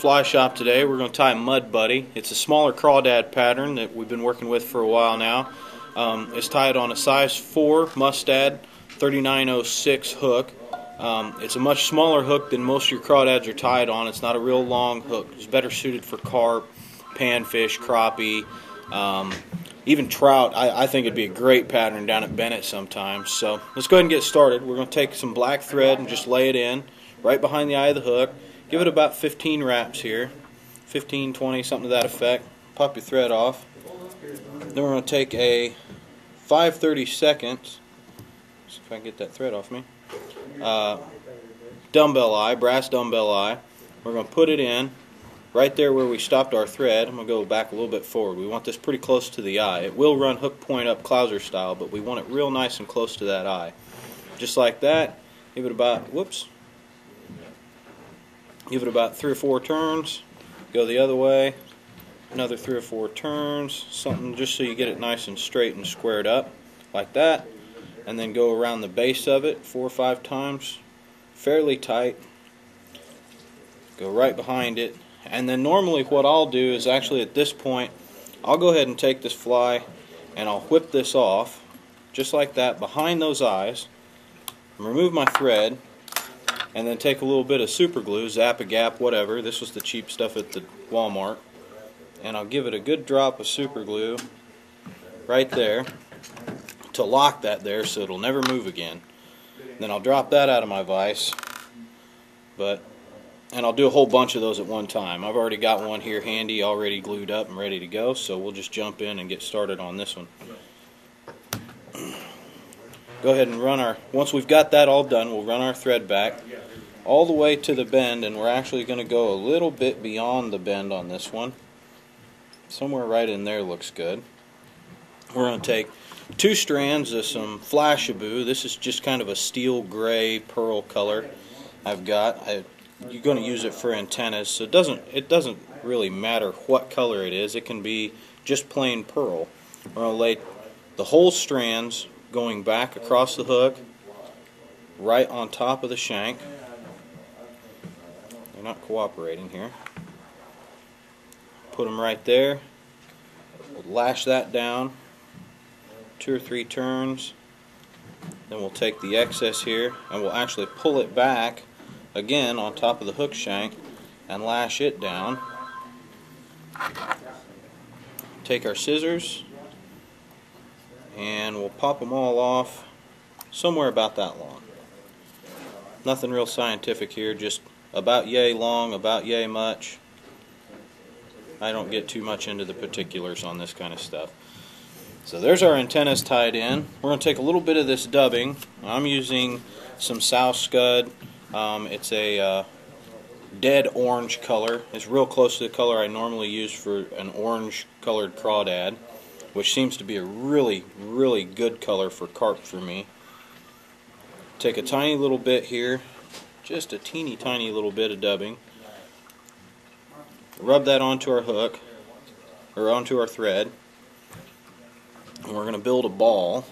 Fly Shop today. We're going to tie a Mud Buddy. It's a smaller crawdad pattern that we've been working with for a while now. Um, it's tied on a size 4 Mustad 3906 hook. Um, it's a much smaller hook than most of your crawdads are tied on. It's not a real long hook. It's better suited for carp, panfish, crappie, um, even trout. I, I, think it'd be a great pattern down at Bennett sometimes. So let's go ahead and get started. We're going to take some black thread and just lay it in right behind the eye of the hook. Give it about 15 wraps here, 15, 20, something to that effect. Pop your thread off. Then we're going to take a 5 30 seconds. See if I can get that thread off me. Uh, dumbbell eye, brass dumbbell eye. We're going to put it in right there where we stopped our thread. I'm going to go back a little bit forward. We want this pretty close to the eye. It will run hook point up Clouser style, but we want it real nice and close to that eye. Just like that. Give it about, whoops, Give it about three or four turns. Go the other way. Another three or four turns. Something just so you get it nice and straight and squared up like that. And then go around the base of it four or five times. Fairly tight. Go right behind it. And then normally what I'll do is actually at this point, I'll go ahead and take this fly and I'll whip this off just like that behind those eyes. Remove my thread and then take a little bit of super glue, Zap-A-Gap, whatever. This was the cheap stuff at the Walmart. And I'll give it a good drop of super glue right there to lock that there so it'll never move again. Then I'll drop that out of my vise. But and I'll do a whole bunch of those at one time. I've already got one here handy, already glued up and ready to go, so we'll just jump in and get started on this one. Go ahead and run our, once we've got that all done, we'll run our thread back all the way to the bend and we're actually going to go a little bit beyond the bend on this one. Somewhere right in there looks good. We're going to take two strands of some flashabou. this is just kind of a steel gray pearl color I've got. I, you're going to use it for antennas so it doesn't it doesn't really matter what color it is. It can be just plain pearl. We're going to lay the whole strands going back across the hook right on top of the shank they're not cooperating here. Put them right there. We'll lash that down two or three turns. Then we'll take the excess here and we'll actually pull it back again on top of the hook shank and lash it down. Take our scissors and we'll pop them all off somewhere about that long. Nothing real scientific here, just about yay long, about yay much. I don't get too much into the particulars on this kind of stuff. So there's our antennas tied in. We're going to take a little bit of this dubbing. I'm using some Sow Scud. Um, it's a uh, dead orange color. It's real close to the color I normally use for an orange colored crawdad, which seems to be a really, really good color for carp for me. Take a tiny little bit here just a teeny tiny little bit of dubbing. Rub that onto our hook, or onto our thread, and we're going to build a ball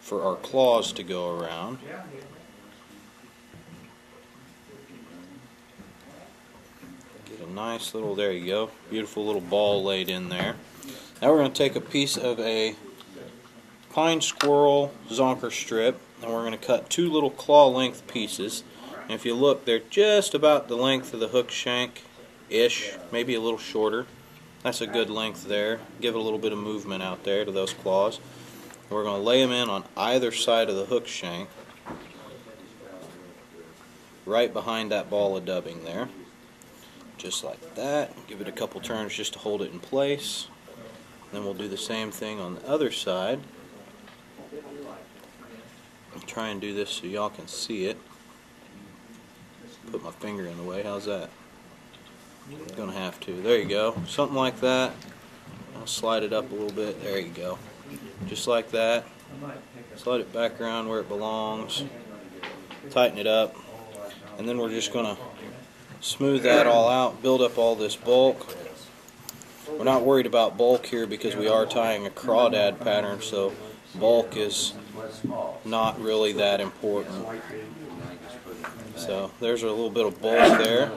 for our claws to go around. Get a nice little, there you go, beautiful little ball laid in there. Now we're going to take a piece of a pine squirrel zonker strip and we're going to cut two little claw length pieces And if you look, they're just about the length of the hook shank-ish, maybe a little shorter. That's a good length there. Give it a little bit of movement out there to those claws. We're going to lay them in on either side of the hook shank, right behind that ball of dubbing there. Just like that. Give it a couple turns just to hold it in place. Then we'll do the same thing on the other side. I'll try and do this so y'all can see it put my finger in the way. How's that? I'm gonna have to. There you go. Something like that. I'll slide it up a little bit. There you go. Just like that. Slide it back around where it belongs. Tighten it up. And then we're just gonna smooth that all out, build up all this bulk. We're not worried about bulk here because we are tying a crawdad pattern, so bulk is not really that important. So there's a little bit of bulk there.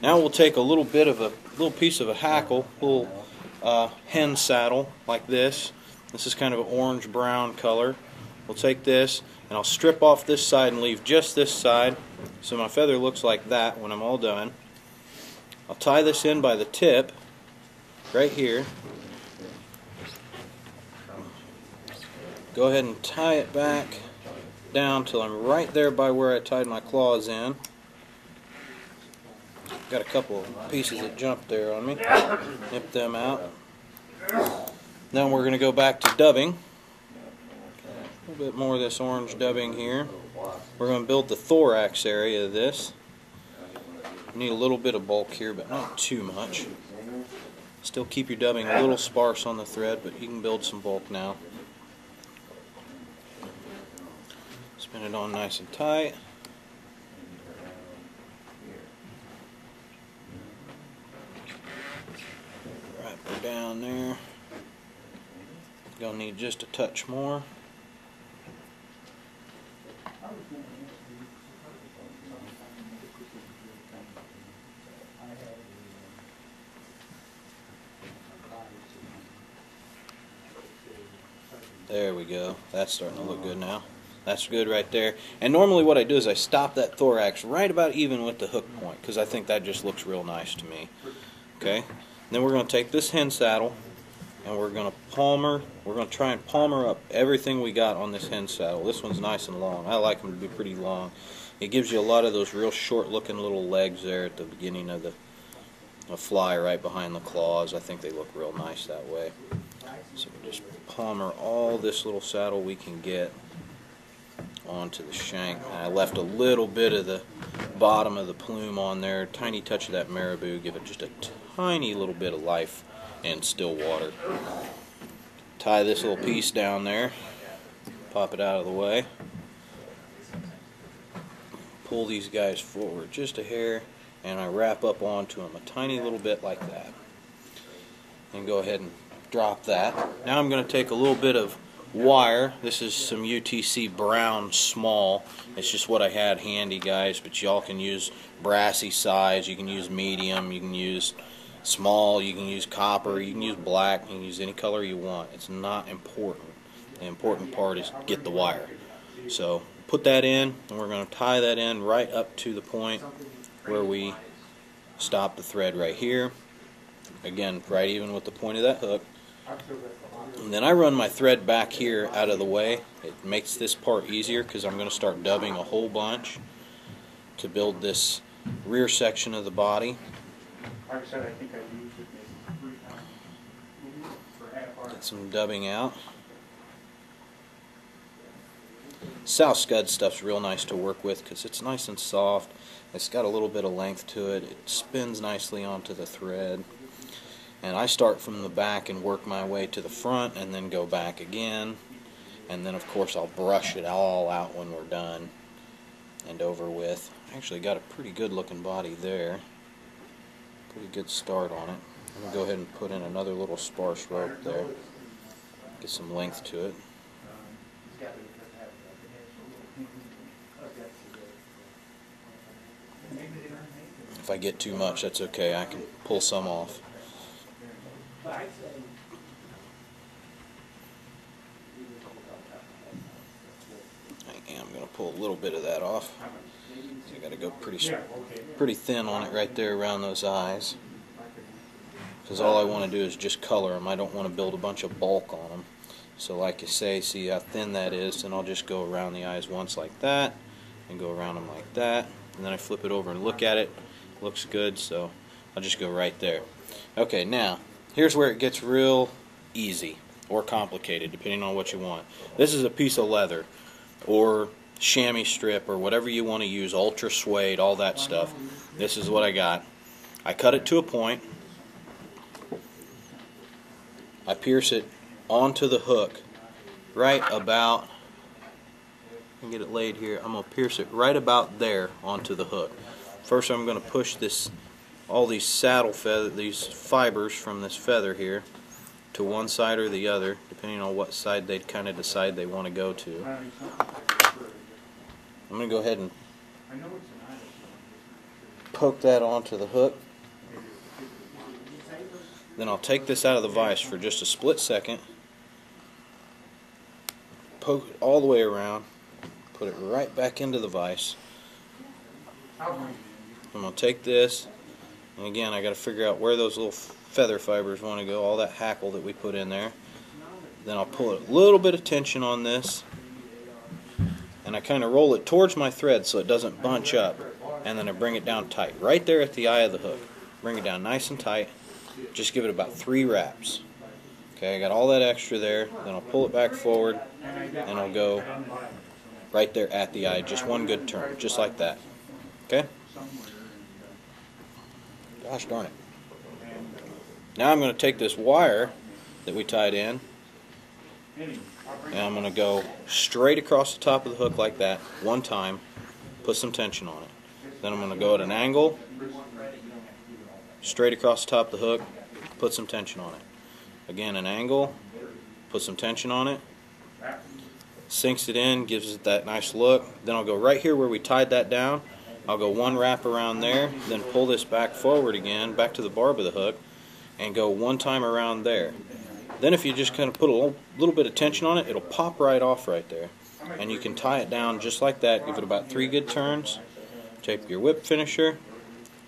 Now we'll take a little bit of a little piece of a hackle, little uh, hen saddle like this. This is kind of an orange brown color. We'll take this and I'll strip off this side and leave just this side so my feather looks like that when I'm all done. I'll tie this in by the tip right here. Go ahead and tie it back down till I'm right there by where I tied my claws in. Got a couple pieces that jumped there on me. Nip them out. Then we're going to go back to dubbing. A little bit more of this orange dubbing here. We're going to build the thorax area of this. Need a little bit of bulk here, but not too much. Still keep your dubbing a little sparse on the thread, but you can build some bulk now. Spin it on nice and tight. Wrap her down there. Gonna need just a touch more. There we go. That's starting to look good now. That's good right there. And normally what I do is I stop that thorax right about even with the hook point because I think that just looks real nice to me. Okay. Then we're going to take this hen saddle and we're going to palmer. We're going to try and palmer up everything we got on this hen saddle. This one's nice and long. I like them to be pretty long. It gives you a lot of those real short looking little legs there at the beginning of the, the fly right behind the claws. I think they look real nice that way. So we just palmer all this little saddle we can get onto the shank. I left a little bit of the bottom of the plume on there, tiny touch of that marabou, give it just a tiny little bit of life and still water. Tie this little piece down there, pop it out of the way. Pull these guys forward just a hair, and I wrap up onto them a tiny little bit like that. And go ahead and drop that. Now I'm going to take a little bit of wire. This is some UTC brown small. It's just what I had handy, guys, but y'all can use brassie size, you can use medium, you can use small, you can use copper, you can use black, you can use any color you want. It's not important. The important part is get the wire. So put that in, and we're going to tie that in right up to the point where we stop the thread right here. Again, right even with the point of that hook. And then I run my thread back here out of the way. It makes this part easier because I'm going to start dubbing a whole bunch to build this rear section of the body. Get some dubbing out. Sow Scud stuff's real nice to work with because it's nice and soft. It's got a little bit of length to it. It spins nicely onto the thread and I start from the back and work my way to the front and then go back again and then of course I'll brush it all out when we're done and over with. Actually got a pretty good looking body there. Pretty good start on it. I'm to go ahead and put in another little sparse rope there. Get some length to it. If I get too much, that's okay. I can pull some off. I'm going to pull a little bit of that off. I got to go pretty pretty thin on it right there around those eyes. Because all I want to do is just color them. I don't want to build a bunch of bulk on them. So like you say, see how thin that is, and I'll just go around the eyes once like that, and go around them like that, and then I flip it over and look at it. Looks good, so I'll just go right there. Okay, now Here's where it gets real easy or complicated, depending on what you want. This is a piece of leather or chamois strip or whatever you want to use, ultra suede, all that stuff. This is what I got. I cut it to a point. I pierce it onto the hook right about and get it laid here. I'm going to pierce it right about there onto the hook. First I'm going to push this all these saddle feather, these fibers from this feather here to one side or the other, depending on what side they kind of decide they want to go to. I'm going to go ahead and poke that onto the hook. Then I'll take this out of the vise for just a split second, poke it all the way around, put it right back into the vise. I'm going to take this, and again, I got to figure out where those little feather fibers want to go, all that hackle that we put in there. Then I'll pull a little bit of tension on this, and I kind of roll it towards my thread so it doesn't bunch up, and then I bring it down tight, right there at the eye of the hook. Bring it down nice and tight. Just give it about three wraps. Okay, I got all that extra there. Then I'll pull it back forward, and I'll go right there at the eye. Just one good turn, just like that. Okay? Gosh darn it. Now I'm going to take this wire that we tied in, and I'm going to go straight across the top of the hook like that, one time, put some tension on it. Then I'm going to go at an angle, straight across the top of the hook, put some tension on it. Again, an angle, put some tension on it, sinks it in, gives it that nice look. Then I'll go right here where we tied that down. I'll go one wrap around there, then pull this back forward again, back to the barb of the hook, and go one time around there. Then if you just kind of put a little, little bit of tension on it, it'll pop right off right there. And you can tie it down just like that, give it about three good turns. Take your whip finisher,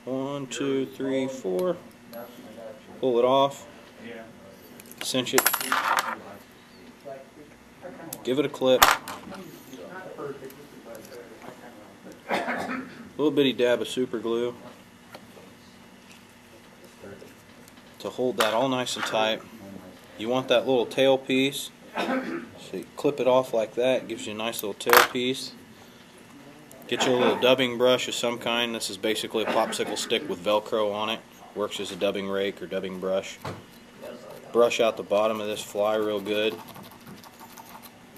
one, two, three, four, pull it off, cinch it, give it a clip, little bitty dab of super glue to hold that all nice and tight. You want that little tail piece, so you clip it off like that, gives you a nice little tail piece. Get you a little dubbing brush of some kind. This is basically a popsicle stick with Velcro on it. Works as a dubbing rake or dubbing brush. Brush out the bottom of this fly real good.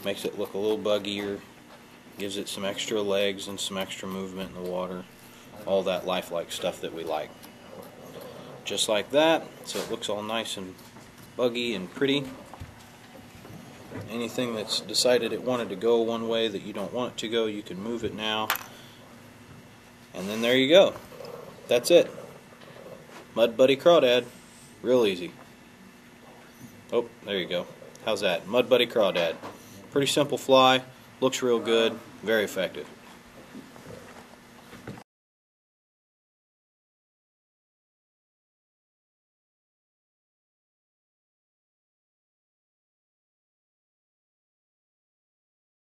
Makes it look a little buggier. Gives it some extra legs and some extra movement in the water. All that lifelike stuff that we like. Just like that, so it looks all nice and buggy and pretty. Anything that's decided it wanted to go one way that you don't want it to go, you can move it now. And then there you go. That's it. Mud Buddy Crawdad. Real easy. Oh, there you go. How's that? Mud Buddy Crawdad. Pretty simple fly. Looks real good. Very effective.